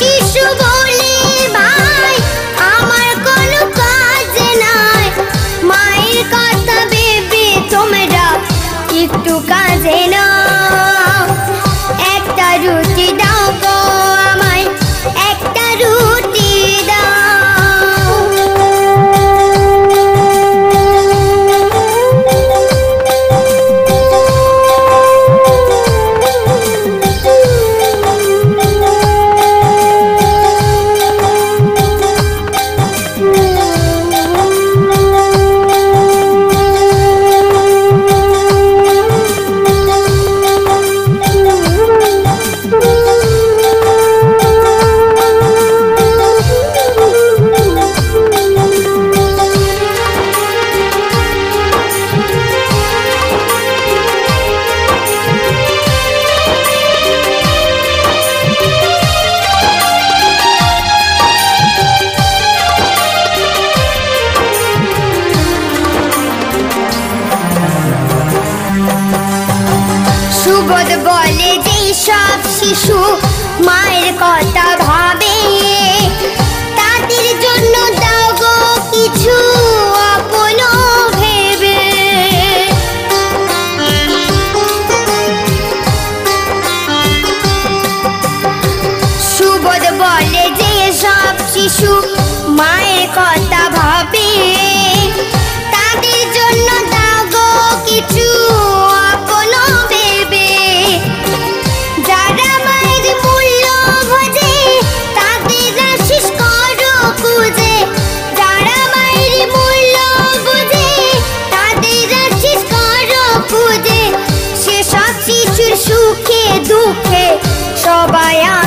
师叔父 বিপদ বলে যেই সব শিশু মায়ের কথা ভাবে सुखे सबाया